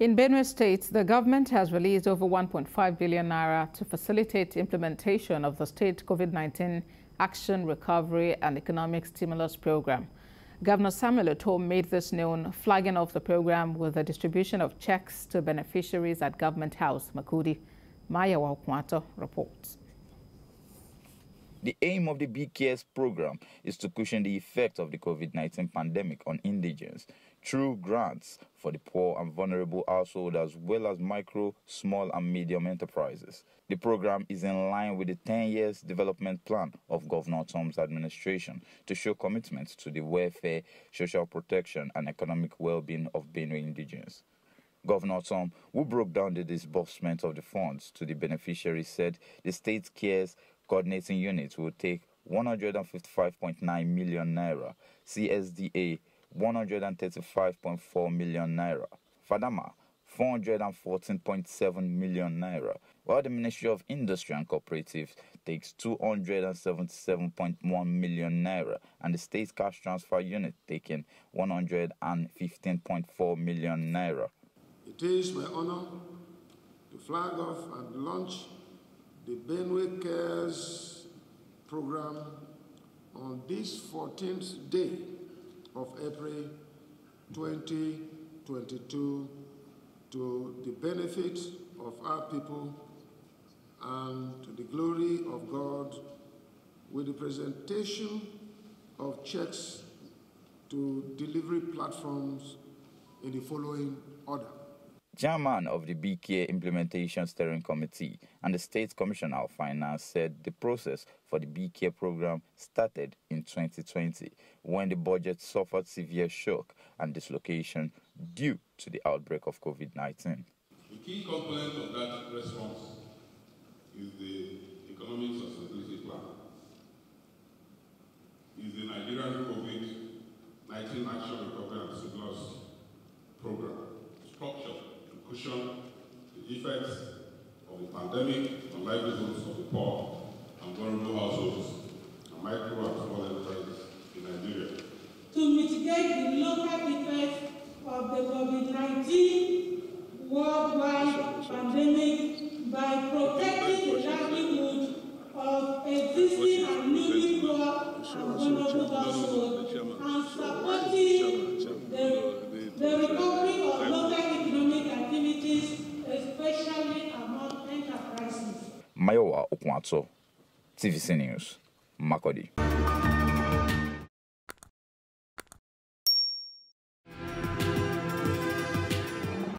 In Benue State, the government has released over 1.5 billion naira to facilitate implementation of the state COVID-19 Action, Recovery and Economic Stimulus Program. Governor Samuel Ortom made this known, flagging off the program with the distribution of checks to beneficiaries at Government House, Makurdi. Mayowa Okwato reports. The aim of the B Cares program is to cushion the effect of the COVID-19 pandemic on indigents through grants for the poor and vulnerable households as well as micro, small and medium enterprises. The program is in line with the 10 years development plan of Governor Ortom's administration to show commitment to the welfare, social protection and economic well-being of Benue indigents. Governor Tom, who broke down the disbursement of the funds to the beneficiaries, said the state cares coordinating unit will take 155.9 million naira, CSDA 135.4 million naira, Fadama 414.7 million naira, while the Ministry of Industry and Cooperatives takes 277.1 million naira and the State Cash Transfer Unit taking 115.4 million naira. It is my honor to flag off and launch the Benue Cares program on this 14th day of April 2022 to the benefit of our people and to the glory of God with the presentation of checks to delivery platforms in the following order. Chairman of the B Cares Implementation Steering Committee and the State Commissioner of Finance said the process for the B Cares program started in 2020 when the budget suffered severe shock and dislocation due to the outbreak of COVID-19. The key component of that response is the Economic Sustainability Plan. Is the Nigerian COVID-19 Action Recovery and Stimulus Program structured cushion the effects of the pandemic on livelihoods of the poor and vulnerable households and micro and small enterprises in Nigeria. To mitigate the local effects of the COVID-19 worldwide pandemic Mayowa Okwato, TVC News, Makodi.